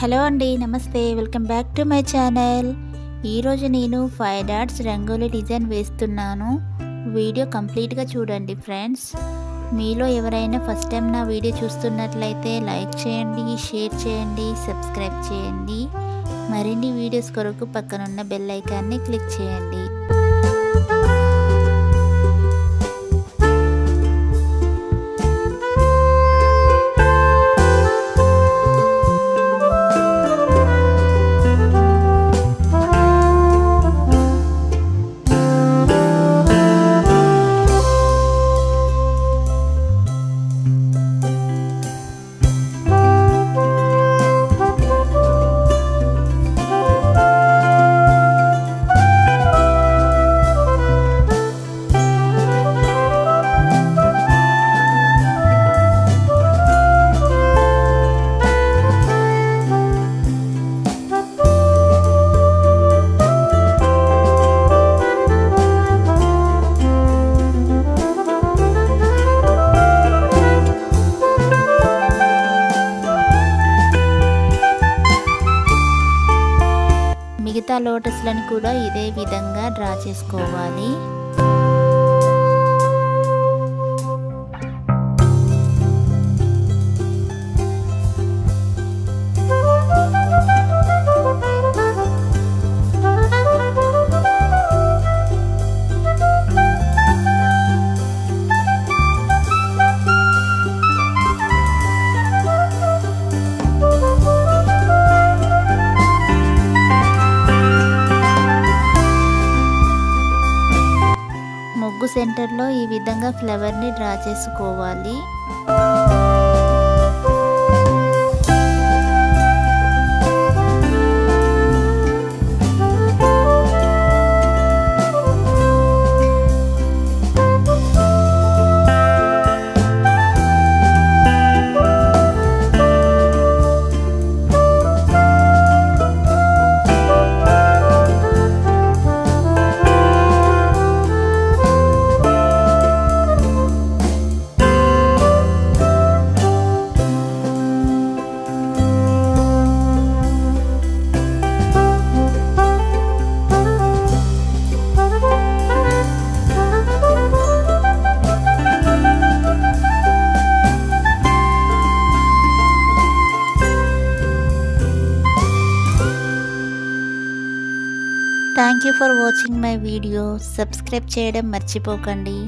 Hello అండి నమస్తే. Welcome back to my channel. ఈరోజు నేను ఫైవ్ డాట్స్ రంగోలీ డిజైన్ వేస్తున్నాను. వీడియో కంప్లీట్గా చూడండి ఫ్రెండ్స్. మీలో ఎవరైనా ఫస్ట్ టైం నా వీడియో చూస్తున్నట్లయితే లైక్ చేయండి షేర్ చేయండి సబ్స్క్రైబ్ చేయండి. మరిన్ని వీడియోస్ కొరకు పక్కనున్న బెల్ ఐకాన్ని క్లిక్ చేయండి. మిగతా లోటస్లను కూడా ఇదే విధంగా డ్రా చేసుకోవాలి. సెంటర్లో ఈ విధంగా ఫ్లవర్ని డ్రా చేసుకోవాలి. Thank you for watching my video subscribe చేయడం మర్చిపోకండి.